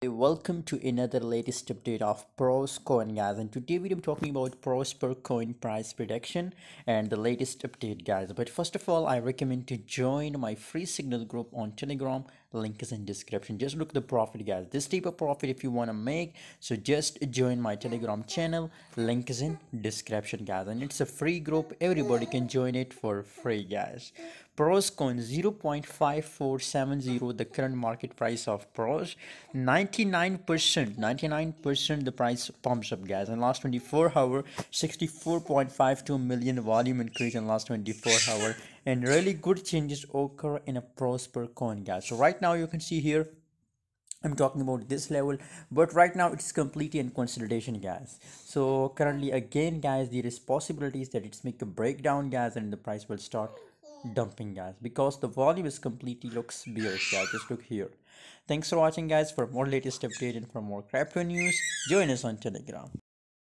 Welcome to another latest update of Pros Coin guys. And today we are talking about Prosper coin price prediction and the latest update guys. But first of all I recommend to join my free signal group on telegram. Link is in description. Just look the profit guys. This type of profit if you want to make so just join my telegram channel. Link is in description guys. And it's a free group. Everybody can join it for free guys pros coin 0.5470 the current market price of pros. 99 percent 99 percent the price pumps up guys. In last 24 hour 64.52 million volume increase in last 24 hour. And really good changes occur in a prosper coin guys. So right now you can see here I'm talking about this level but right now it's completely in consolidation guys. So currently again guys there is possibilities that it's make a breakdown guys and the price will start dumping guys because the volume is completely looks bearish guys just look here. Thanks for watching guys for more latest update and for more crypto news. Join us on telegram